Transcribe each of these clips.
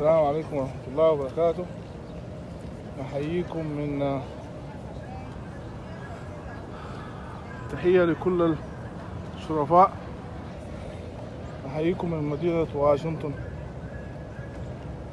السلام عليكم ورحمة الله وبركاته. أحييكم من تحية لكل الشرفاء. أحييكم من مدينة واشنطن.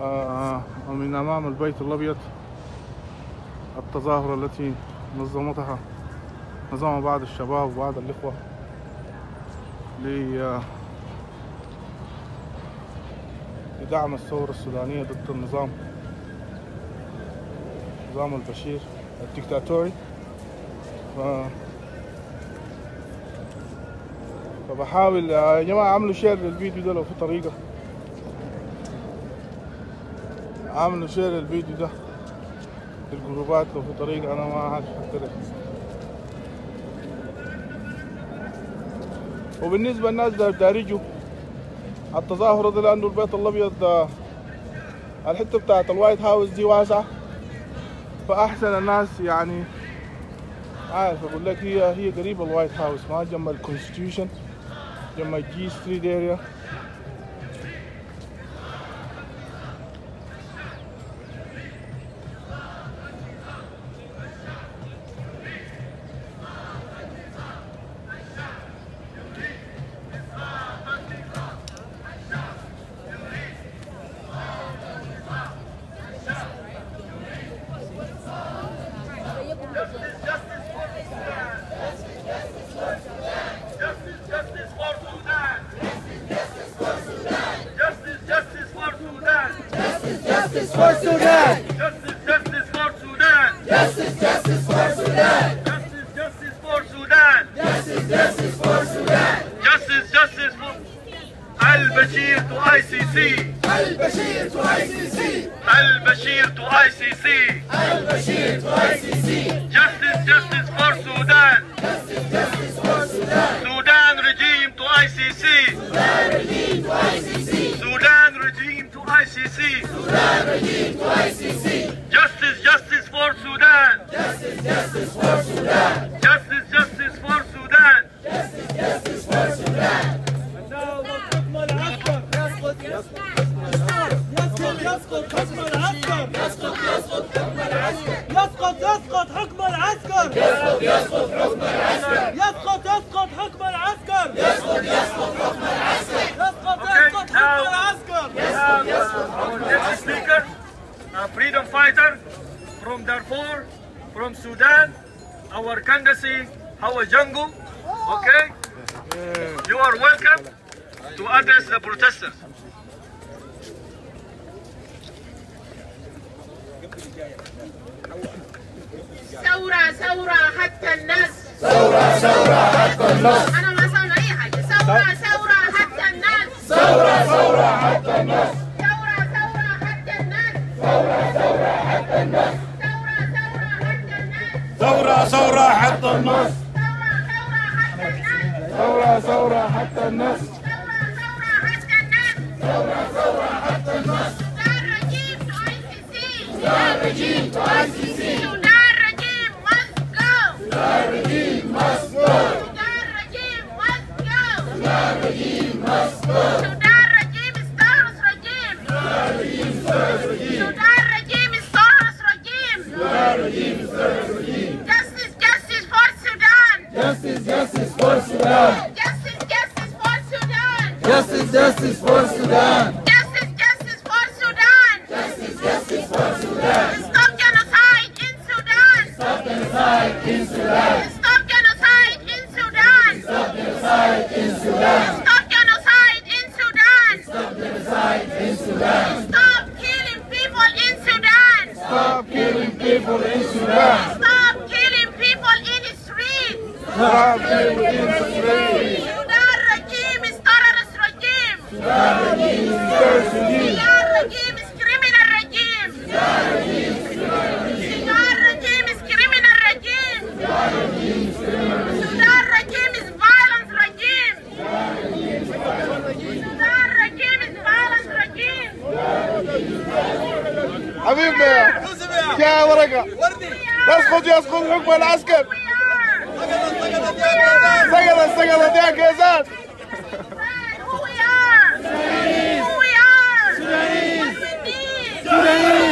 آه، ومن أمام البيت الأبيض. التظاهرة التي نظمتها نظمها بعض الشباب وبعض الإخوة ل- لدعم الثورة السودانية ضد النظام نظام البشير الدكتاتوري ف... فبحاول يا جماعة اعملوا share للفيديو ده لو في طريقة. اعملوا share للفيديو ده ال groups لو في طريقة أنا ما عارف حتى وبالنسبة للناس ده دارجوا التظاهرة دي لأنه البيت الأبيض آه، الحتة بتاعت ال White House دي واسعة. فأحسن الناس يعني عارف أقول لك هي هي قريبة ال White House ما جنب ال Constitution جنب ال G Street area justice for Sudan. Justice, justice for Sudan. Justice, justice for Sudan. Justice, justice for Sudan. Justice, justice for Sudan. Justice, justice for البشير تو اي سي سي البشير تو اي سي سي البشير تو اي سي سي البشير العسكر يسقط يسقط حكم العسكر! يسقط يسقط حكم العسكر يسقط يسقط حكم العسكر! يسقط يسقط حكم العسكر uh, our next speaker, a freedom fighter from Darfur, from Sudan, our Kandasi Hawa Jangu. Okay? You are welcome to address the protesters. ثورة ثورة حتى الناس ثورة ثورة حتى النصر! أنا ما سامع أي حاجة ثورة ثورة حتى الناس ثورة ثورة حتى النصر! ثورة ثورة حتى الناس ثورة ثورة حتى النصر! ثورة ثورة حتى الناس ثورة ثورة حتى النصر! ثورة ثورة حتى الناس ثورة ثورة حتى النصر! ثورة ثورة حتى الناس ثورة ثورة حتى النصر! Удар родим Москву! Удар родим Москву! Удар родим Москву! Удар родим Старус родим! Удар родим Старус in Sudan. Stop genocide in Sudan. Stop genocide in Sudan. Stop genocide in Sudan. Stop genocide in Sudan. Stop killing people in Sudan. Stop killing people in Sudan. Stop killing people in the street. Stop killing people. حبيبنا. يا يا ورقه يسقط اسقط حكم العسكر. سقطت سقطت يا كيزان. هو يا هو يا سودانيس سودانيس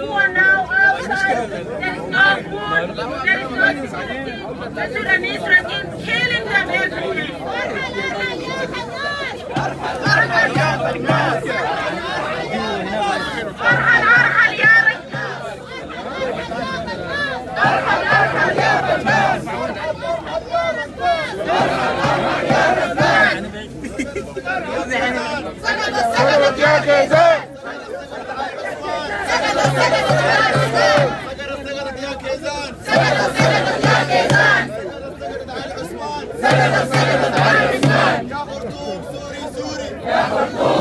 war now outside. There is no food. There is no security. The Sudanese regime killing them every day. أرحل أرحل يا رجال أرحل أرحل يا بالناس أرحل أرحل يا بالناس سقطت سقطت يا Água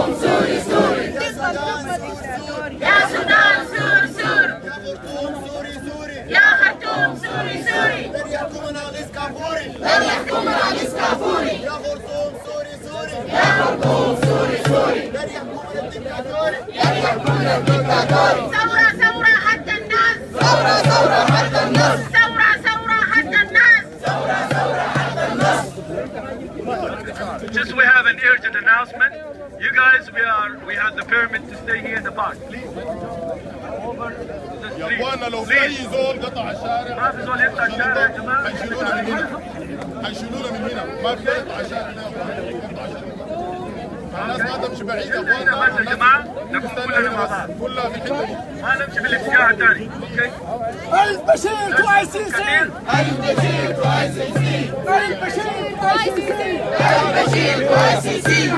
urgent announcement. You guys, we are we have the permit to stay here in the park. Please. Over. Just يا please. اخوانا لو في اي Please. زول قطع الشارع ما في زول يقطع الشارع يا جماعه. حيشيلونا من هنا حيشيلونا من هنا ما في زول يقطع الشارع هنا الناس ما تمشي بعيد يا جماعة نكون كلنا مع بعض. كلها في الحته دي ما نمشي بالاتجاه الثاني. أوكي. البشير تو آي سي كثير. البشير واي سي سي البشير تو آي سي سي البشير واي سي